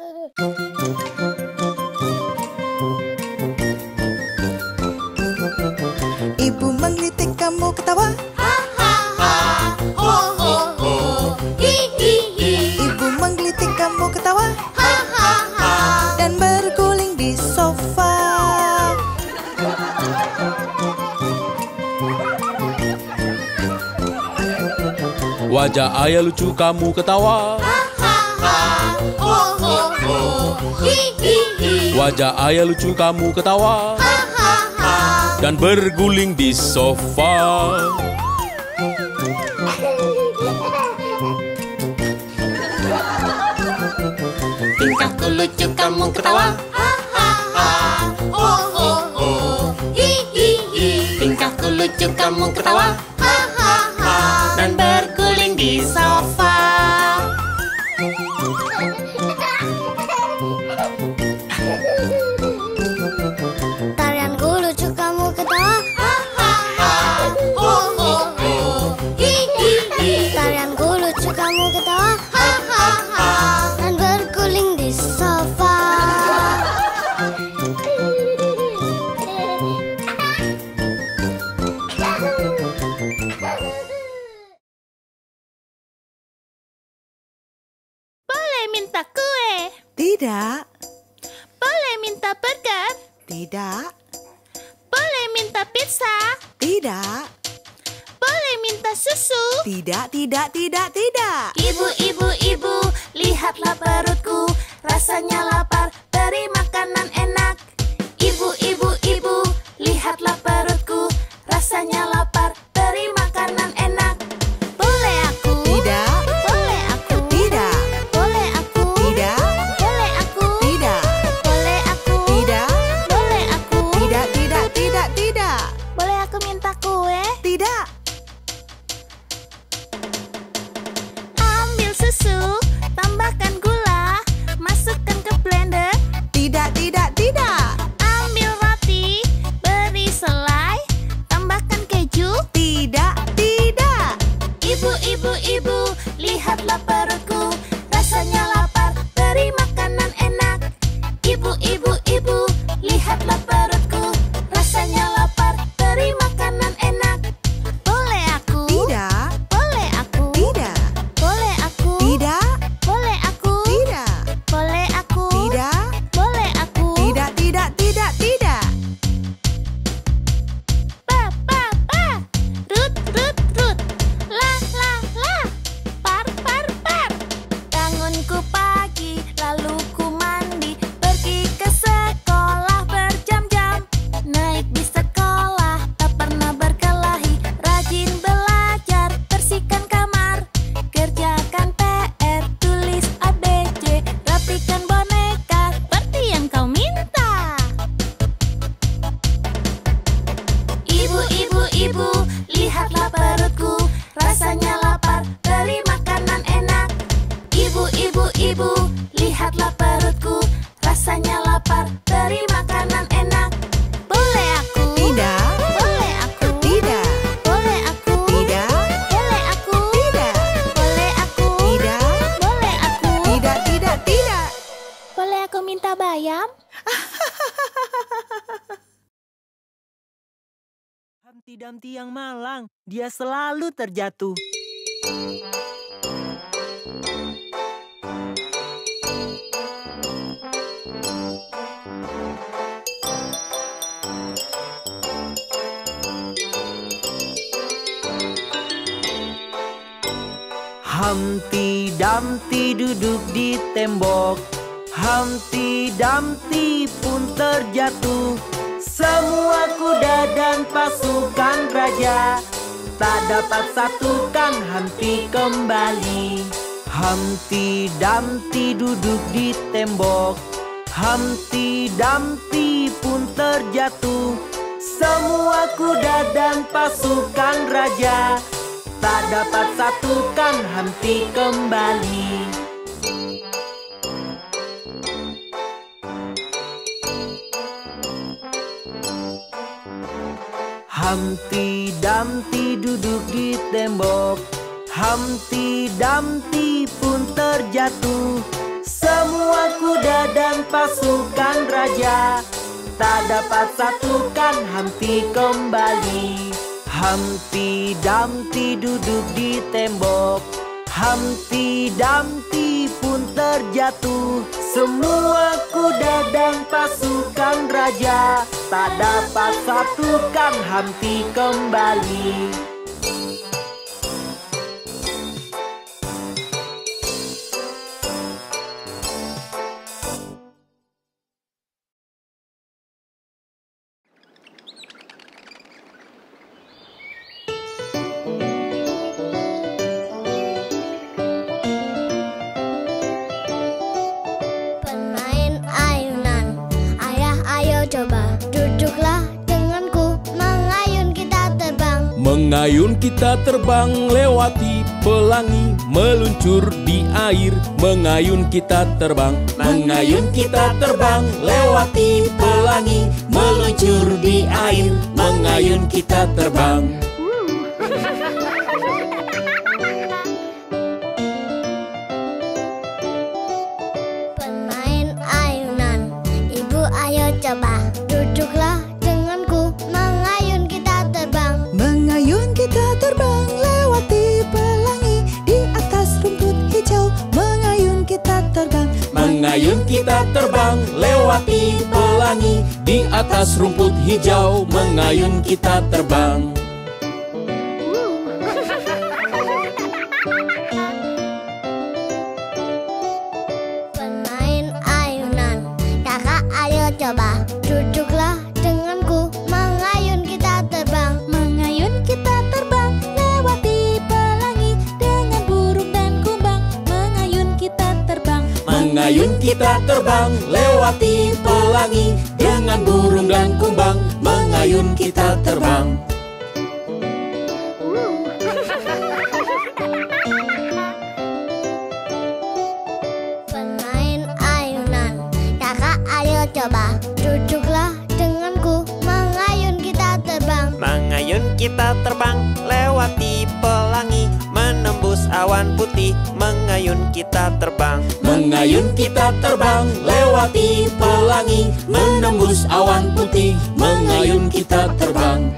Ibu mengkritik kamu ketawa. Menggelitik kamu ketawa. Dan berguling di sofa. Wajah ayah lucu kamu ketawa. Ha. Wajah ayah lucu kamu ketawa. Dan berguling di sofa. Tingkahku lucu kamu ketawa. Oh oh oh Tingkahku lucu kamu ketawa. Seperti Damti yang malang, dia selalu terjatuh. Hamti Damti duduk di tembok Hamti Damti pun terjatuh semua kuda dan pasukan raja. Tak dapat satukan Hamti kembali. Hamti Damti duduk di tembok. Hamti Damti pun terjatuh. Semua kuda dan pasukan raja. Tak dapat satukan Hamti kembali. Hamti Damti duduk di tembok. Hamti Damti pun terjatuh. Semua kuda dan pasukan raja. Tak dapat satukan Hamti kembali. Hamti Damti duduk di tembok. Hamti Damti pun terjatuh. Semua kuda dan pasukan raja Tak dapat satukan hampir kembali. Ayun kita terbang lewati pelangi Meluncur di air. Mengayun kita terbang Mengayun kita terbang lewati pelangi Meluncur di air. Mengayun kita terbang. atas rumput hijau mengayun kita terbang. terbang. Mengayun kita terbang Lewati pelangi Menembus awan putih. Mengayun kita terbang.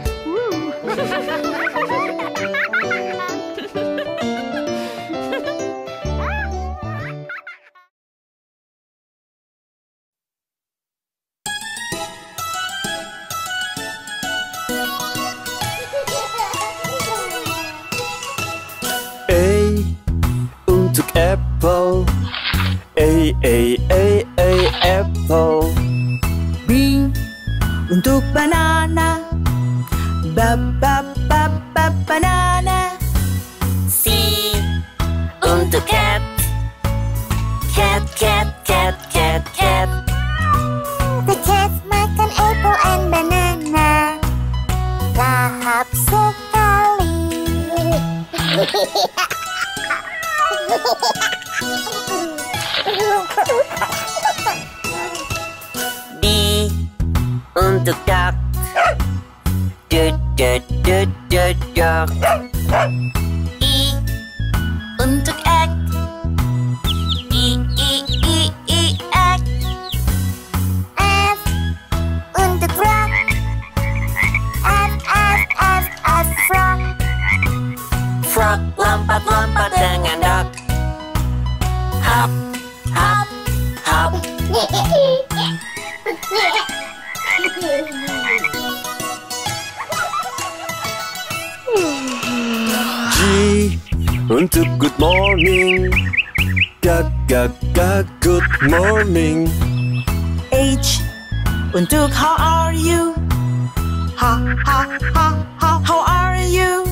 How are you?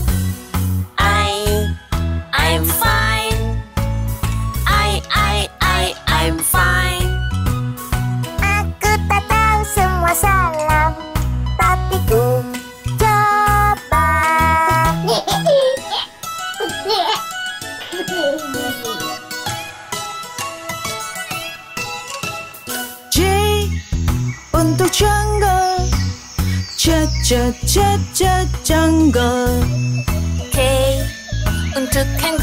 看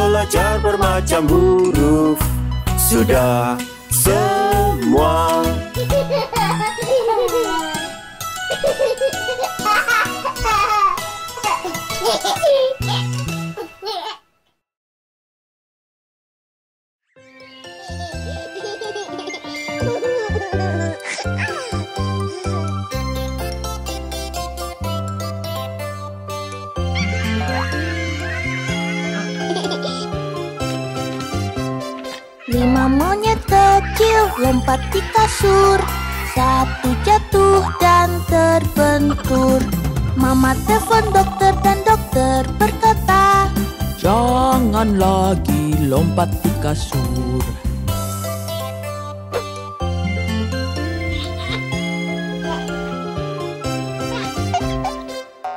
belajar bermacam huruf. Sudah semua kecil lompat di kasur. Satu jatuh dan terbentur. Mama telepon dokter dan dokter berkata Jangan lagi lompat di kasur.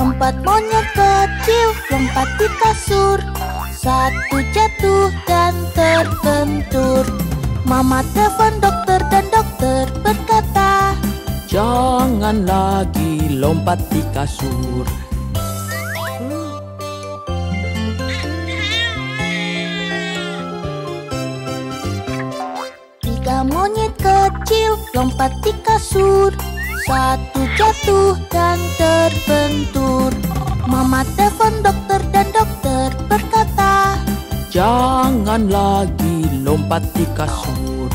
Empat monyet kecil lompat di kasur. Satu jatuh dan terbentur Mama telepon dokter dan dokter berkata Jangan lagi lompat di kasur. Tiga monyet kecil lompat di kasur. Satu jatuh dan terbentur. Mama telepon dokter dan dokter berkata Jangan lagi lompat di kasur.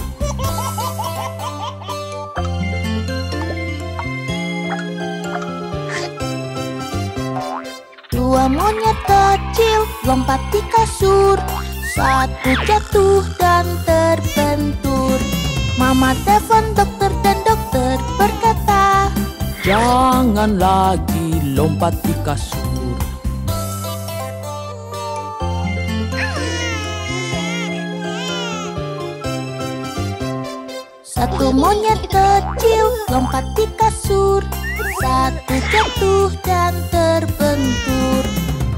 Dua monyet kecil lompat di kasur. Satu jatuh dan terbentur. Mama telepon dokter dan dokter berkata Jangan lagi lompat di kasur Satu monyet kecil lompat di kasur. Satu jatuh dan terbentur.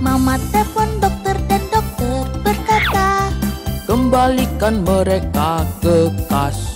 Mama telepon dokter dan dokter berkata Kembalikan mereka ke kasur.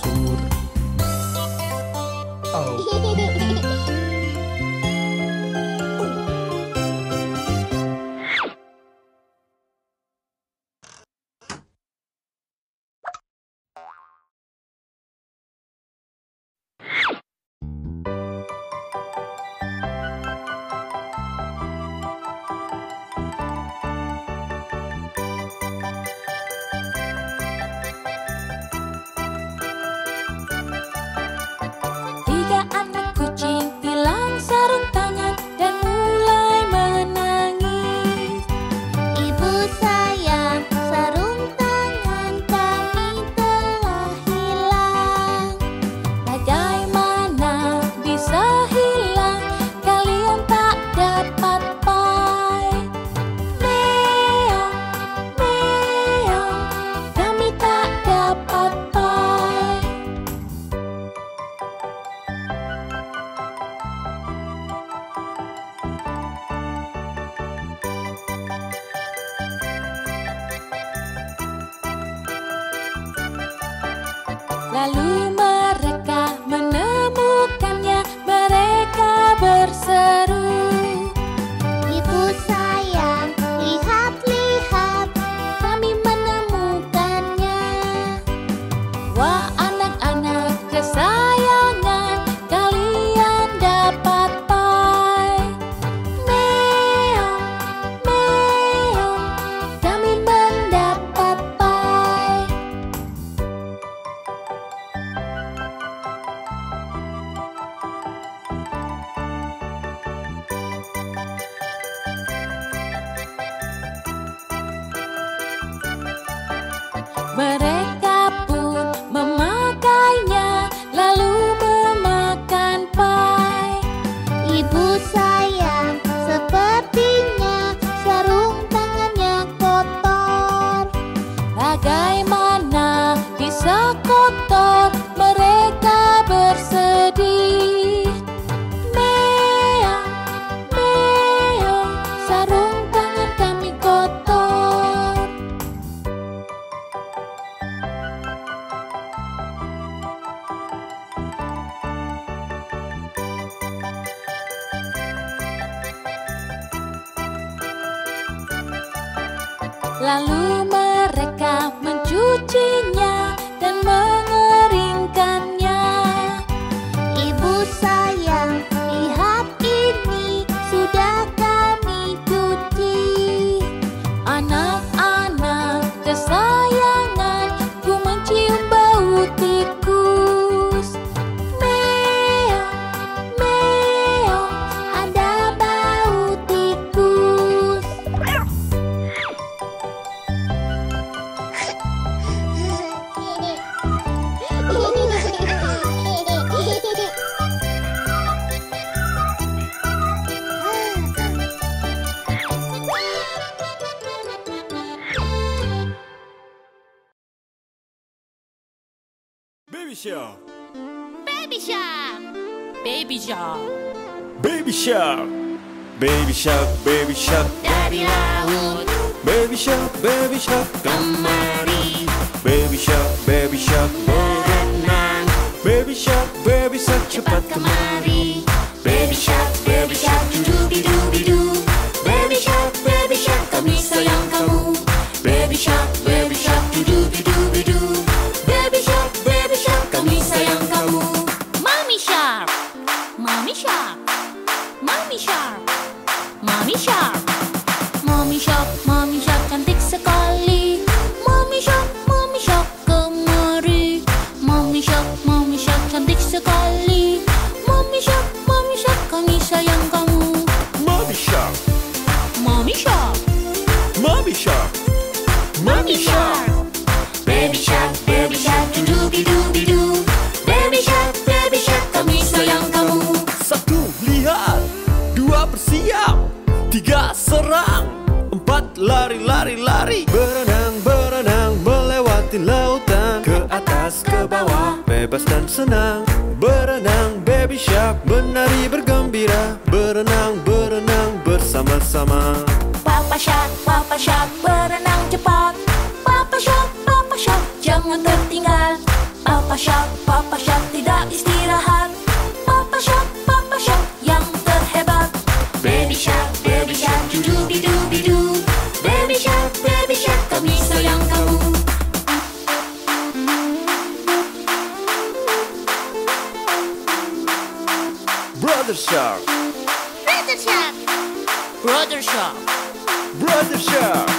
shark. Baby shark. Baby shark. Baby shark. Baby shark, baby shark. Daddy Raoul. Baby shark, baby shark. Come on. enough. shark. Brother shark. Brother shark. Brother shark.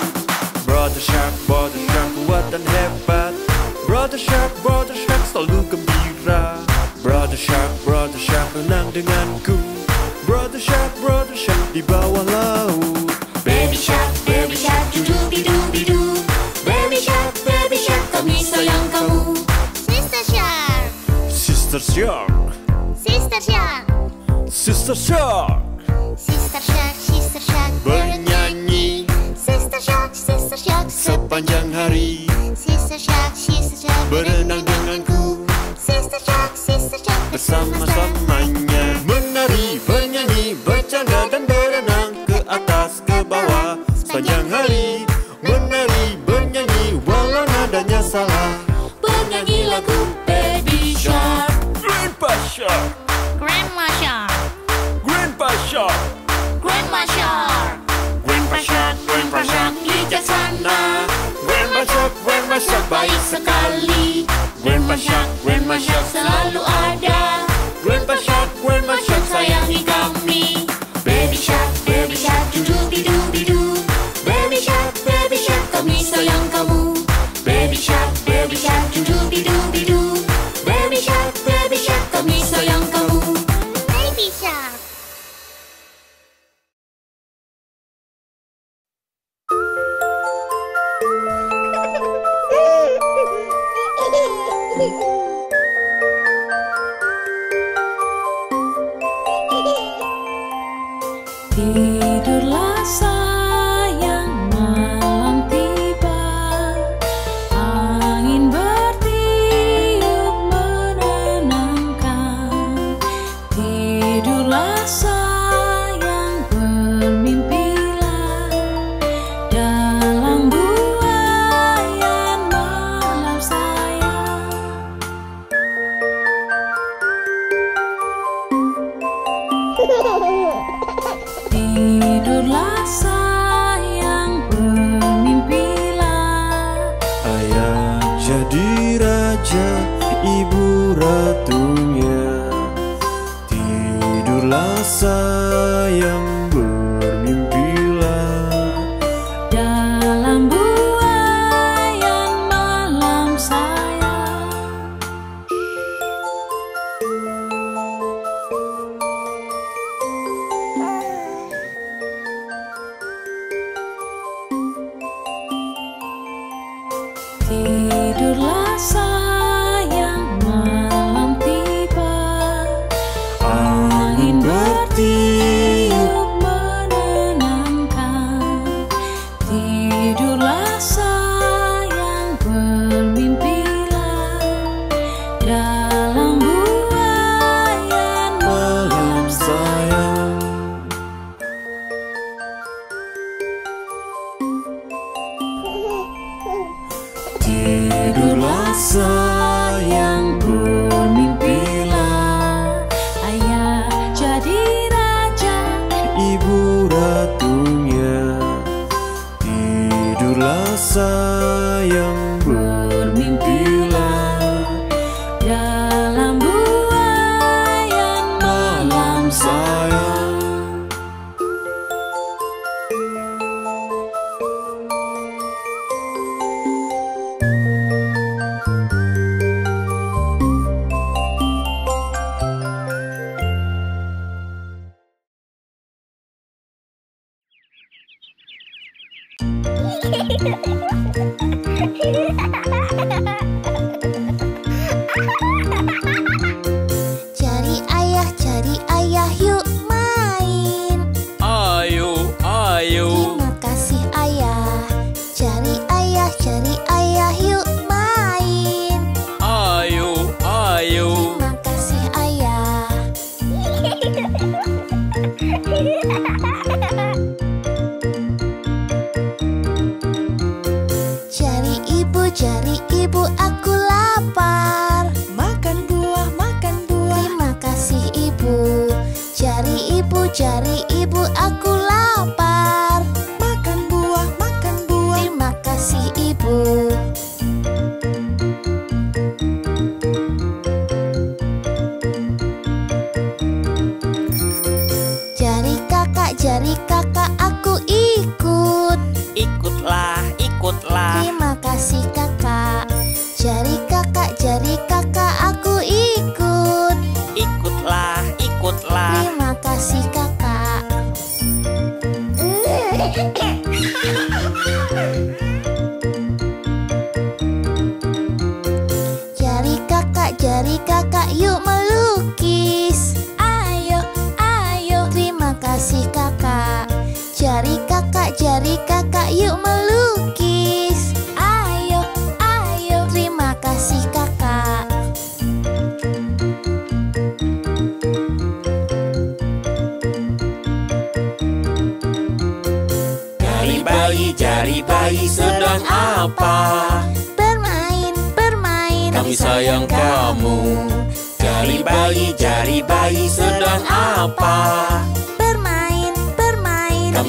Brother shark, brother shark, wat een hebat. Brother shark, brother shark, selalu gembira. Brother shark, brother shark, menang denganku. Brother shark, brother shark, di bawah laut. Baby shark, baby shark, dudubi dubi -du. Baby shark, baby shark, kami sayang kamu. Sister shark. Sister shark. Sister shark. Sister Shock. Sister Shock, Sister Shock Bernyanyi. Sister Shock, Sister Shock Sepanjang hari. Sister Shock, Sister Shock Berenang Aku selalu tidurlah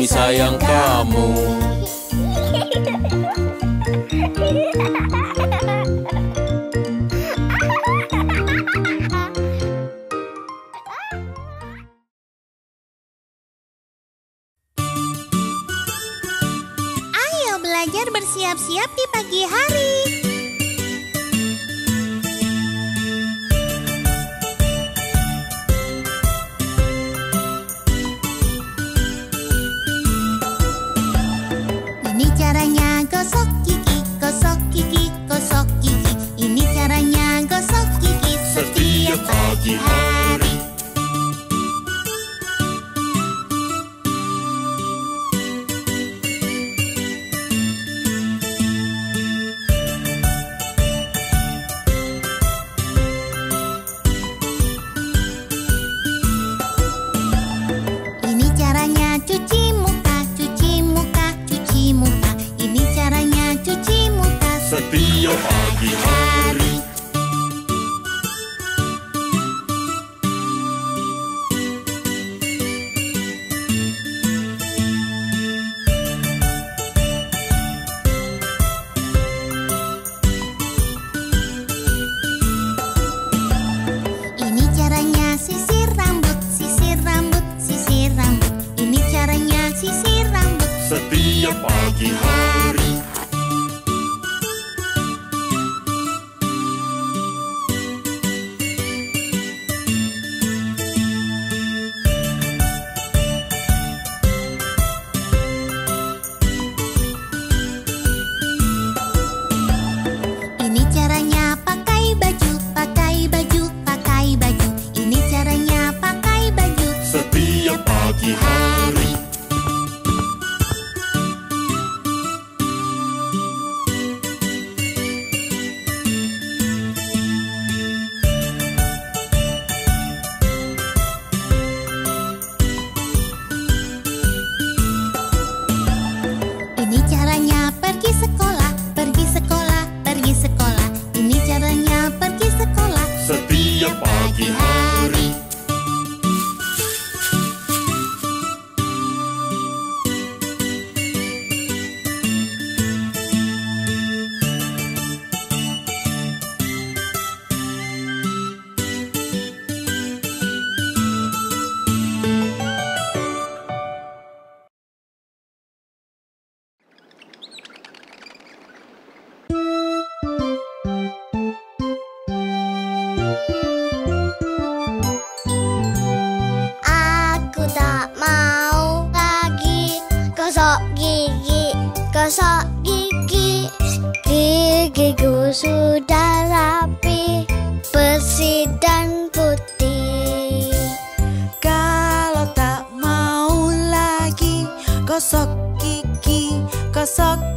sayang kamu き木木笠き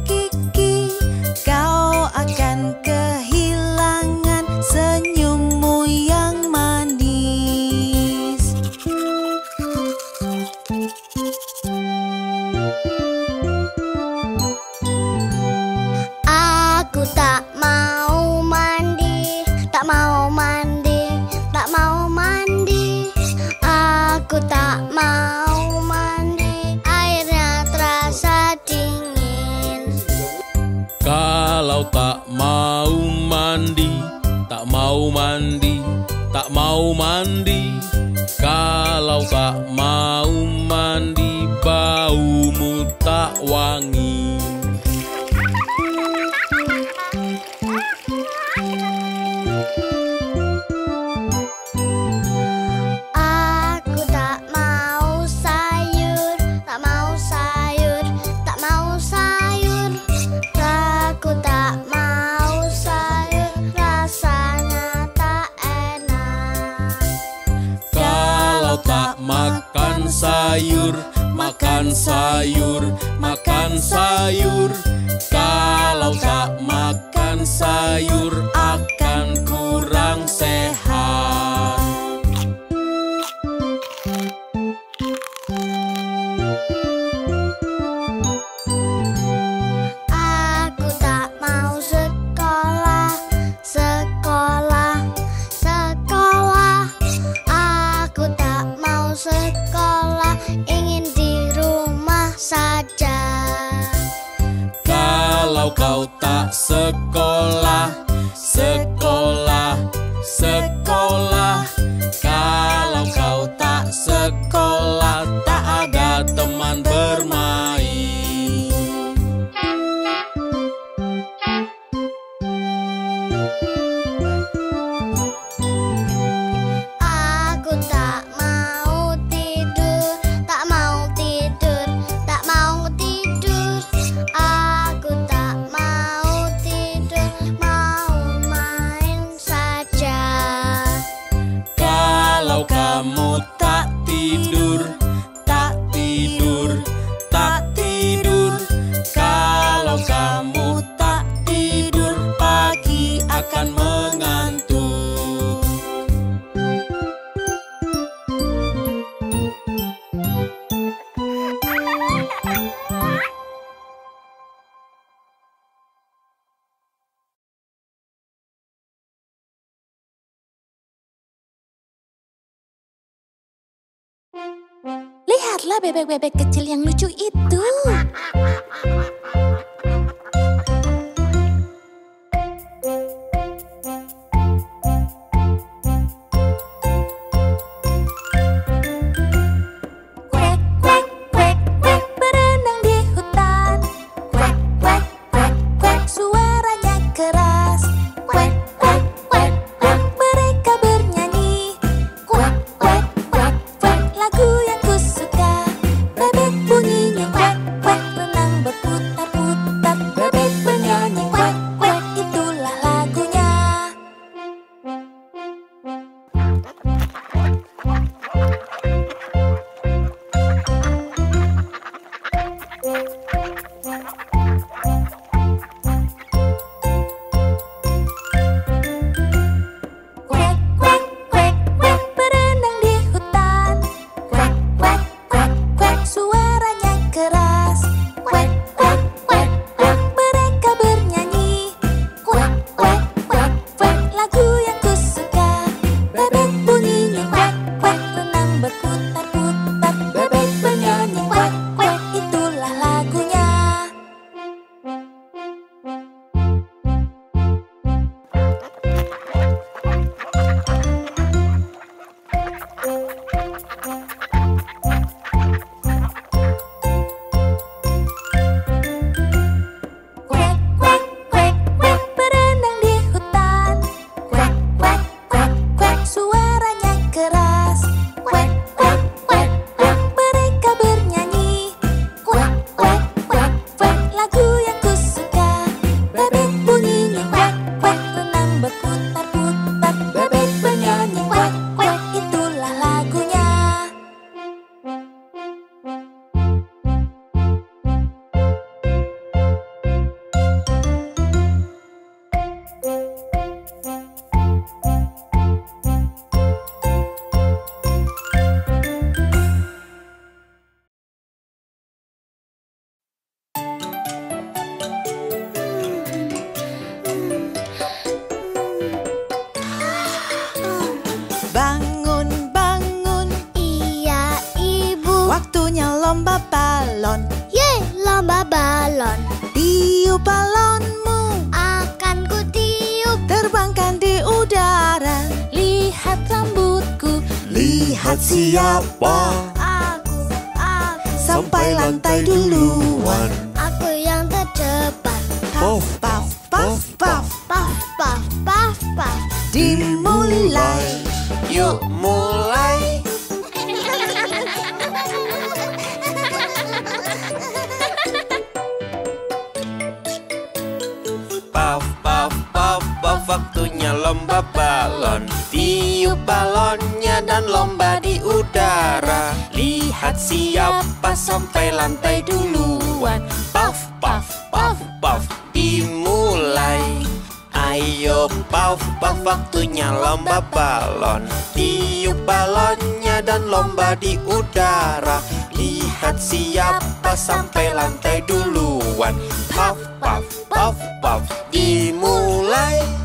wait, wait, wait, Lihat siapa Aku, aku, sampai lantai duluan. aku yang tercepat. Puff, Puff, puff, puff. Puff, puff, puff, puff. Dimulai. Yuk mulai Waktunya lomba balon. Tiup balonnya dan lomba di udara. Lihat siapa sampai lantai duluan. Puff, puff, puff, puff Dimulai. Ayo puff, puff Waktunya lomba balon. Tiup balonnya dan lomba di udara. Lihat siapa sampai lantai duluan. Puff, puff, puff, puff Dimulai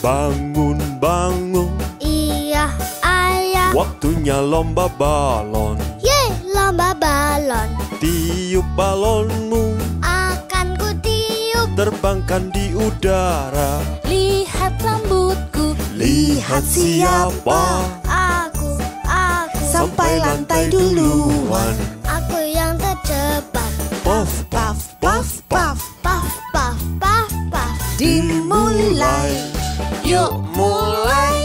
Bangun, bangun, Iya, ayah. waktunya lomba balon. Ye, lomba balon. Tiup balonmu, Akan ku tiup. terbangkan di udara. Lihat rambutku Lihat siapa Aku, aku, sampai lantai duluan. aku yang tercepat. Puff, Puff, puff, puff. Puff, puff, puff, puff. Dimulai. Yuk mulai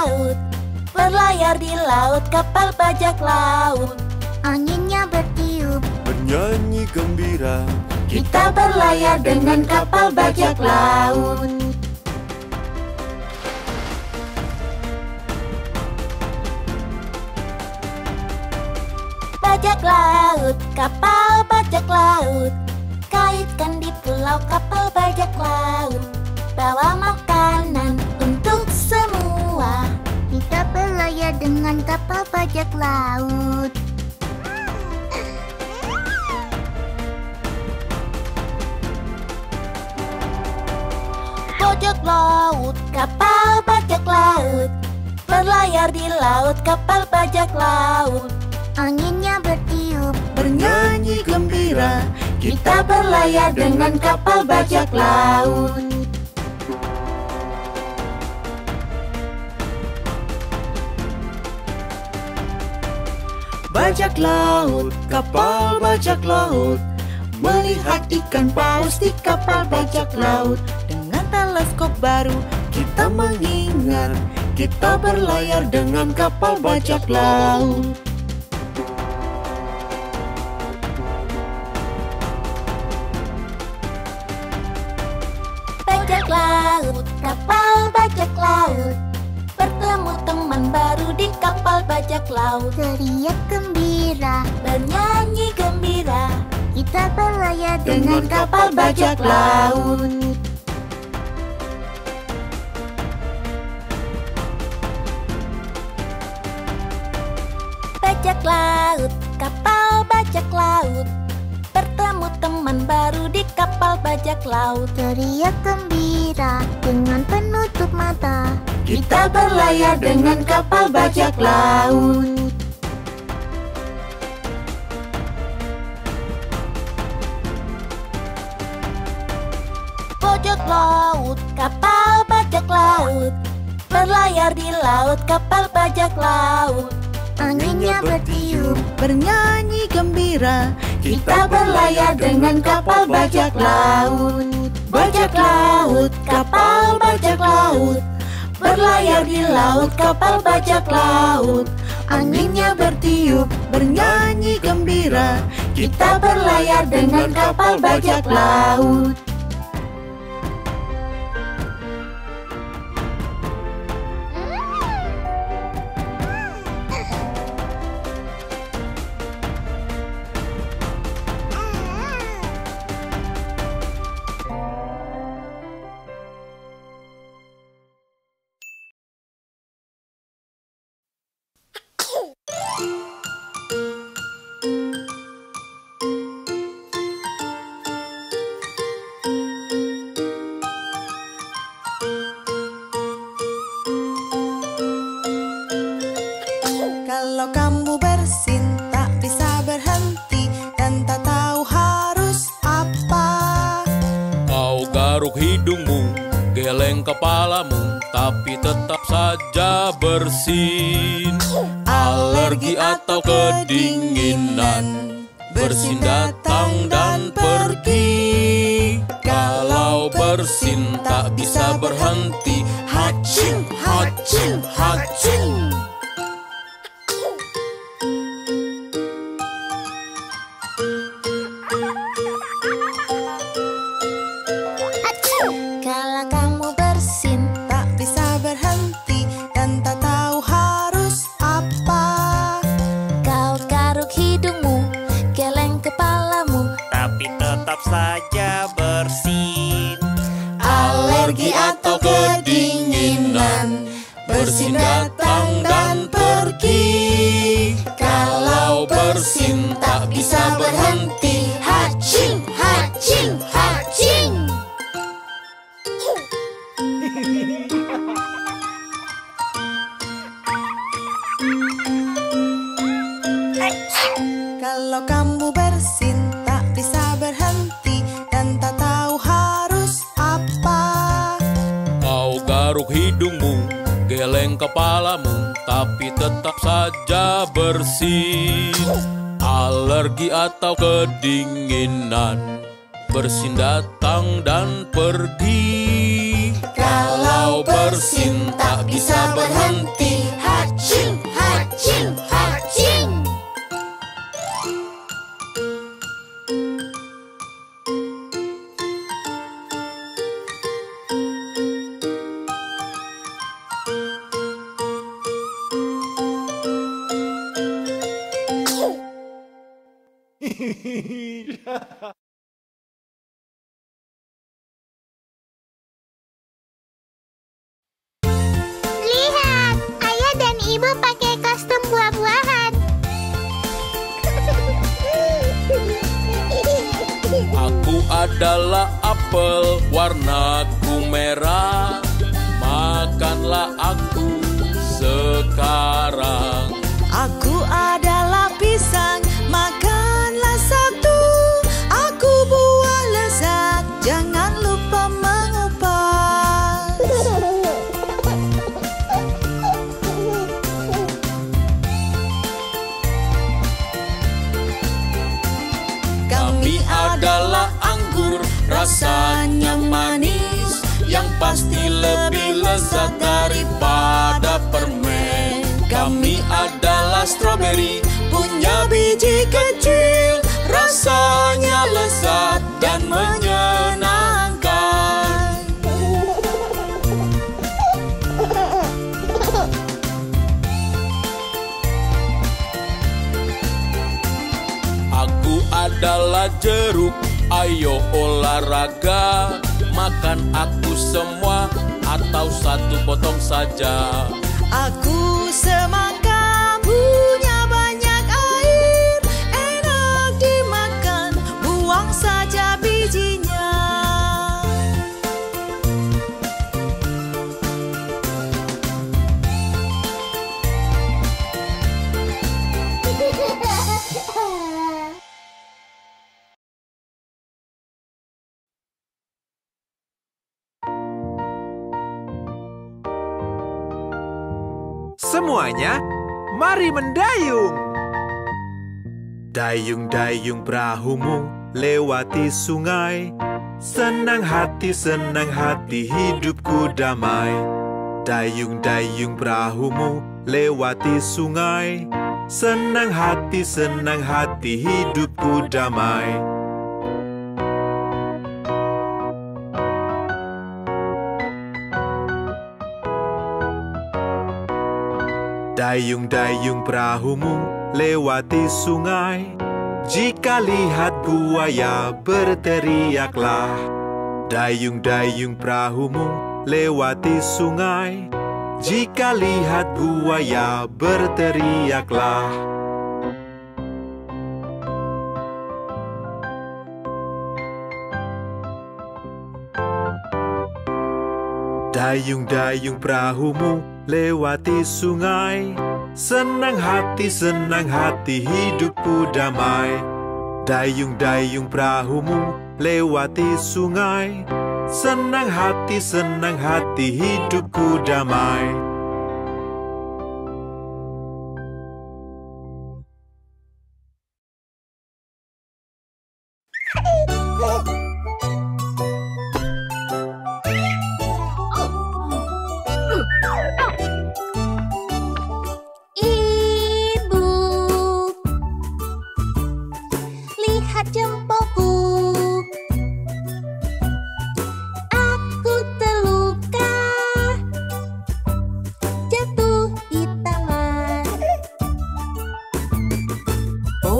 laut Berlayar di laut, kapal bajak laut Anginnya bertiup. bernyanyi gembira. Kita berlayar dengan kapal bajak laut Bajak laut, kapal bajak laut Kaitkan di pulau kapal bajak laut Bawa makanan dengan kapal bajak laut. Bajak laut, kapal bajak laut Berlayar di laut, kapal bajak laut Anginnya bertiup. Bernyanyi gembira. Kita berlayar dengan kapal bajak laut Bajak laut, kapal bajak laut. Melihat ikan paus di kapal bajak laut. Dengan teleskop baru kita mengingat Kita berlayar dengan kapal bajak laut. Bajak laut, kapal bajak laut Bertemu teman baru di kapal bajak laut. Teriak gembira. Bernyanyi gembira. Kita berlayar dengan kapal bajak laut. Bajak laut, kapal bajak laut. Bertemu teman baru di kapal bajak laut. Teriak gembira dengan penutup mata. Kita berlayar dengan kapal bajak laut. Bajak laut, kapal bajak laut. Berlayar di laut, kapal bajak laut. Anginnya bertiup. Bernyanyi gembira. Kita berlayar dengan kapal bajak laut. Bajak laut, kapal bajak laut Berlayar di laut, kapal bajak laut. Anginnya bertiup, Bernyanyi gembira. Kita berlayar dengan kapal bajak laut garuk hidungmu, geleng kepalamu, tapi tetap saja bersin. Alergi atau kedinginan, bersin datang dan pergi. Kalau bersin tak bisa berhenti, hacing, hacing, hacing. Tetap saja bersin Alergi atau kedinginan, bersin datang dan pergi. Kalau bersin tak bisa berhenti, hacing, hacing, hacing. Kalau kamu bersin geleng kepalamu, tapi tetap saja bersin. Alergi atau kedinginan, bersin datang dan pergi. Kalau bersin tak bisa berhenti, Lihat, ayah dan ibu pakai kostum buah-buahan. Aku adalah apel, warnaku pasti lebih lezat daripada permen. Kami adalah stroberi, punya biji kecil Rasanya lezat dan menyenangkan. Aku adalah jeruk, ayo olahraga Makan aku semua atau satu potong saja. Aku semangka Semuanya, mari mendayung. Dayung-dayung perahumu lewati sungai. Senang hati, senang hati, hidupku damai. Dayung-dayung perahumu lewati sungai. Senang hati, senang hati, hidupku damai. Dayung-dayung perahumu lewati sungai. Jika lihat buaya berteriaklah. Dayung-dayung perahumu lewati sungai. Jika lihat buaya berteriaklah. Dayung-dayung perahumu lewati sungai Senang hati, senang hati, hidupku damai. Dayung-dayung perahumu lewati sungai Senang hati, senang hati, hidupku damai.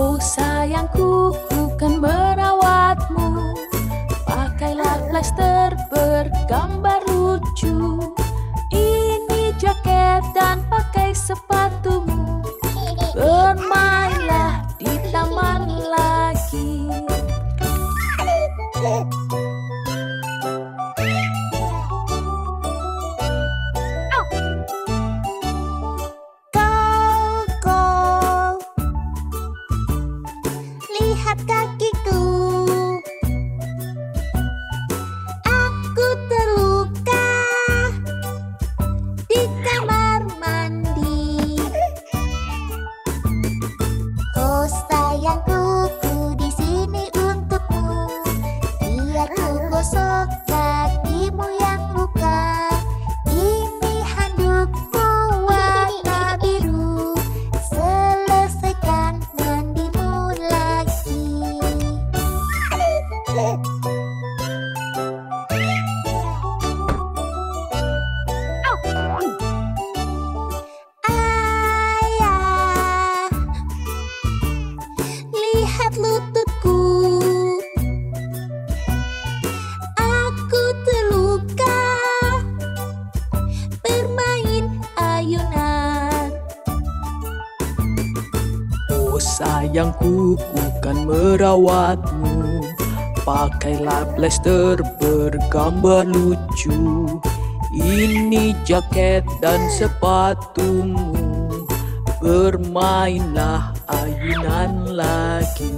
Oh sayangku, ku kan merawatmu. Pakailah plester bergambar jerawatmu Pakailah blaster bergambar lucu. Ini jaket dan sepatumu. Bermainlah ayunan lagi.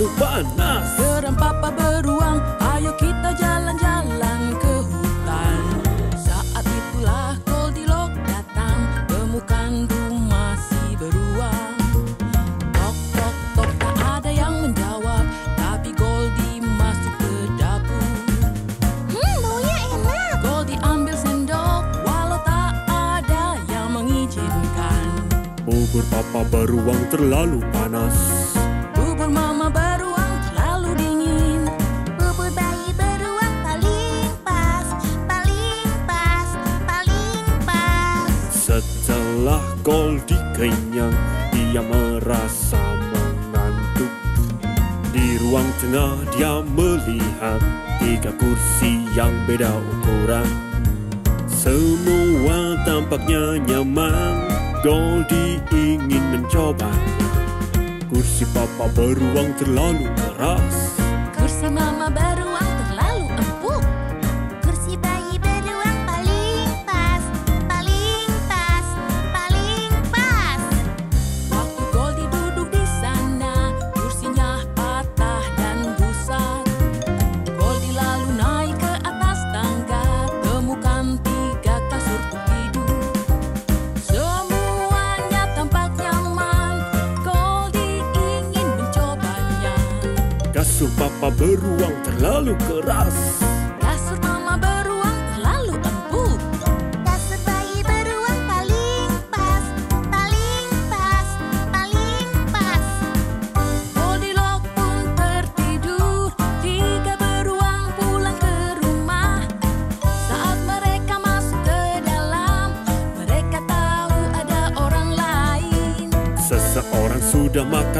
terlalu panas. Geram papa beruang Ayo kita jalan-jalan ke hutan. Saat itulah Goldilock datang Temukan rumah si beruang. Tok tok tok tak ada yang menjawab Tapi Goldi masuk ke dapur. Hmm maunya enak. Goldi ambil sendok Walau tak ada yang mengizinkan. Bubur papa beruang terlalu panas. yang dia merasa mengantuk Di ruang tengah dia melihat tiga kursi yang beda ukuran. Semua tampaknya nyaman. Goldie ingin mencoba. Kursi papa beruang terlalu keras.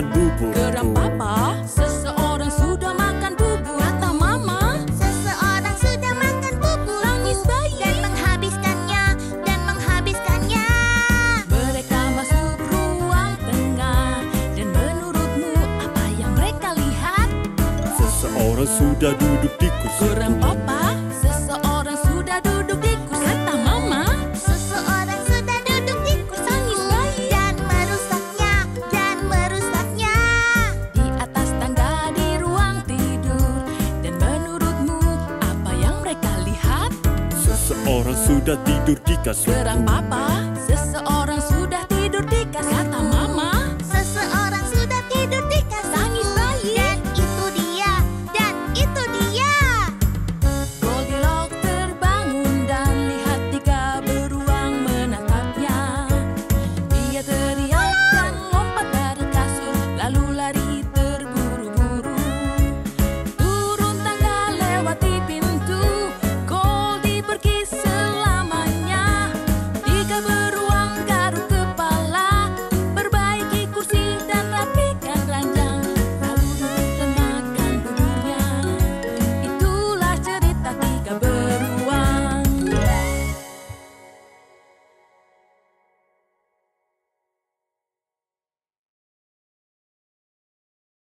quadruple.